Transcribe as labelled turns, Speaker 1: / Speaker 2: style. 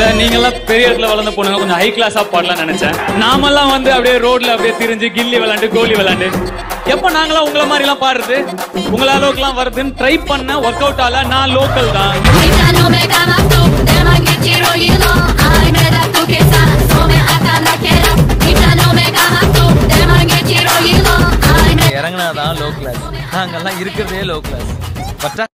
Speaker 1: நீங்கெல்லாம் பெரிய இடத்துல வளர்ந்த பொண்ணுங்க கொஞ்சம் ஹை கிளாஸா பாடலாம் நினைச்சேன். நாமெல்லாம் வந்து அப்படியே ரோட்ல அப்படியே திரிஞ்சு கில்லி விளாண்டு கோலி விளாண்டு எப்போ நாங்களாம் உங்கள மாதிரி எல்லாம் பாடுறது? உங்கள அளவுக்கு எல்லாம் வருதுன்னு ட்ரை பண்ண ஒர்க் அவுட் ஆல நான் லோக்கல் தான்.
Speaker 2: இறங்கினாதான் லோ கிளாஸ் நாங்கெல்லாம் இருக்கிறதே லோ கிளாஸ் பட்டா